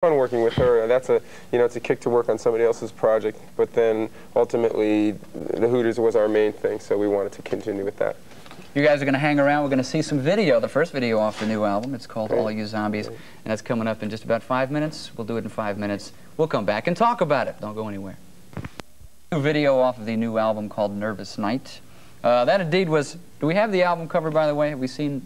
fun working with her. That's a, you know, it's a kick to work on somebody else's project, but then ultimately the Hooters was our main thing, so we wanted to continue with that. You guys are going to hang around. We're going to see some video, the first video off the new album. It's called All You Zombies, and that's coming up in just about five minutes. We'll do it in five minutes. We'll come back and talk about it. Don't go anywhere. New video off of the new album called Nervous Night. Uh, that indeed was, do we have the album cover, by the way? Have we seen,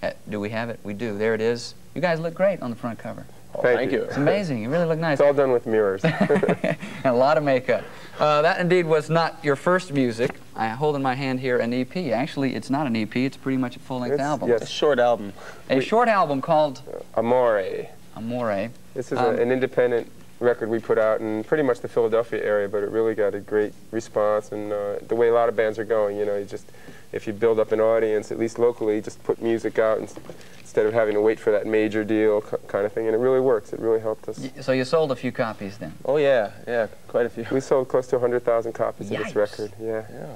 uh, do we have it? We do. There it is. You guys look great on the front cover. Oh, thank, thank you. you. It's amazing. You really look nice. It's all done with mirrors. and a lot of makeup. Uh, that indeed was not your first music. I hold in my hand here an EP. Actually, it's not an EP. It's pretty much a full-length It's- album. yes. A short album. A We- short album called Amore. Amore. This is Um, a, an independent record we put out in pretty much the Philadelphia area, but it really got a great response. And uh, the way a lot of bands are going, you know, you just if you build up an audience, at least locally, just put music out ins- instead of having to wait for that major deal k- kind of thing. And it really works. It really helped us. Y- So you sold a few copies then. Oh yeah, yeah, quite a few. We sold close to 100,000 copies of this record. Yeah. Yeah,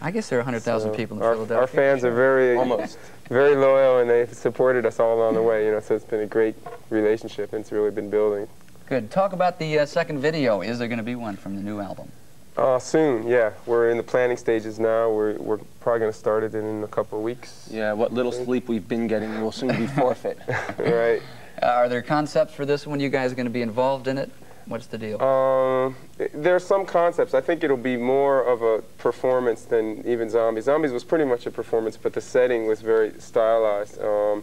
I guess there are 100,000 So people in our, Philadelphia. Our fans are very, almost. very loyal, and they've supported us all along the way. You know, so it's been a great relationship, and it's really been building. Good. Talk about the uh, second video. Is there going to be one from the new album? Uh, soon, yeah. We're in the planning stages now. We're, we're probably going to start it in a couple of weeks. Yeah, what little sleep we've been getting will soon be forfeit. right. Uh, are there concepts for this one? You guys are going to be involved in it? What's the deal? Um, there are some concepts. I think it'll be more of a performance than even Zombies. Zombies was pretty much a performance, but the setting was very stylized. Um,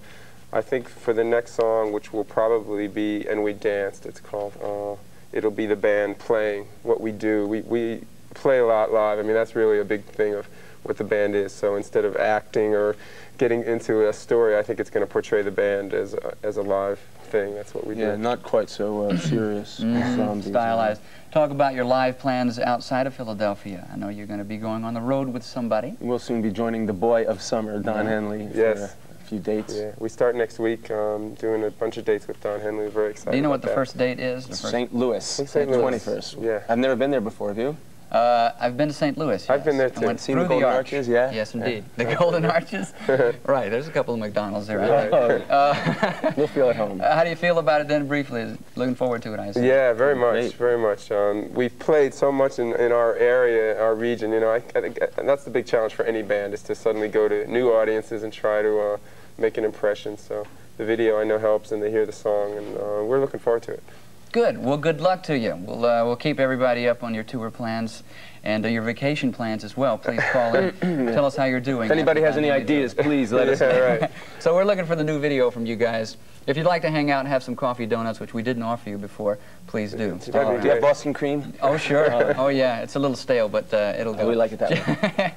I think for the next song, which will probably be And We Danced, it's called, uh, it'll be the band playing what we do. We, we play a lot live. I mean, that's really a big thing of what the band is. So instead of acting or getting into a story, I think it's going to portray the band as a, as a live thing. That's what we yeah, do. Yeah, not quite so uh, serious. as Mhm. Stylized. Talk about your live plans outside of Philadelphia. I know you're going to be going on the road with somebody. We'll soon be joining the boy of summer, Don Yeah. Henley, for Yes. A few dates. Yeah, we start next week um, doing a bunch of dates with Don Henley. We're very excited. Do you know what the that. first date is? St. Louis, St. Louis. 21st. Yeah. I've never been there before, have you? Uh, I've been to St. Louis. I've been yes. there I too. went Seen through the Golden arch. Arches, yeah? Yes, indeed. The Golden Arches. right. There's a couple of McDonald's there. I Right. think. Uh, You'll feel at home. how do you feel about it then, briefly? Looking forward to it, I assume. Yeah, very much, Great. very much. Um, we've played so much in, in our area, our region. You know, I, I think that's the big challenge for any band is to suddenly go to new audiences and try to uh, make an impression. So the video I know helps, and they hear the song, and uh, we're looking forward to it. Good. Well, good luck to you. We'll, uh, we'll keep everybody up on your tour plans and uh, your vacation plans as well. Please call in. Tell us how you're doing. If anybody has any ideas, please let us know. right. So we're looking for the new video from you guys. If you'd like to hang out and have some coffee donuts, which we didn't offer you before, please do. Do you have. Boston cream? Oh, sure. oh, yeah. It's a little stale, but uh, it'll go. we like it that way.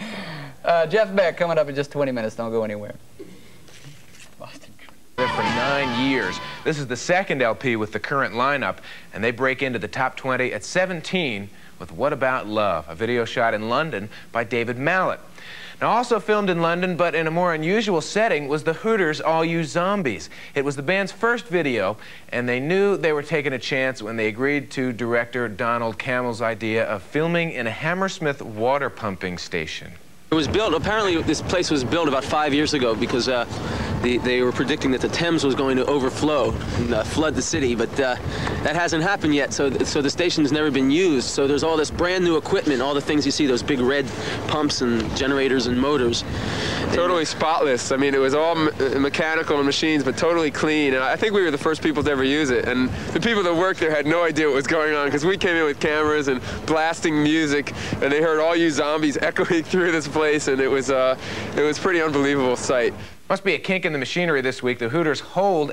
uh, Jeff Beck coming up in just 20 minutes. Don't go anywhere. For nine years. This is the second LP with the current lineup, and they break into the top 20 at 17 with What About Love, a video shot in London by David Mallet. Now, also filmed in London, but in a more unusual setting, was the Hooters All You Zombies. It was the band's first video, and they knew they were taking a chance when they agreed to director Donald Cammell's idea of filming in a Hammersmith water pumping station. It was built, apparently this place was built about five years ago because uh, the, they were predicting that the Thames was going to overflow and uh, flood the city, but uh, that hasn't happened yet, so, so the station's never been used. So there's all this brand new equipment, all the things you see, those big red pumps and generators and motors. Totally spotless. I mean, it was all me mechanical and machines, but totally clean. And I think we were the first people to ever use it. And the people that worked there had no idea what was going on because we came in with cameras and blasting music, and they heard all you zombies echoing through this place, and it was uh, it was pretty unbelievable sight. Must be a kink in the machinery this week. The Hooters hold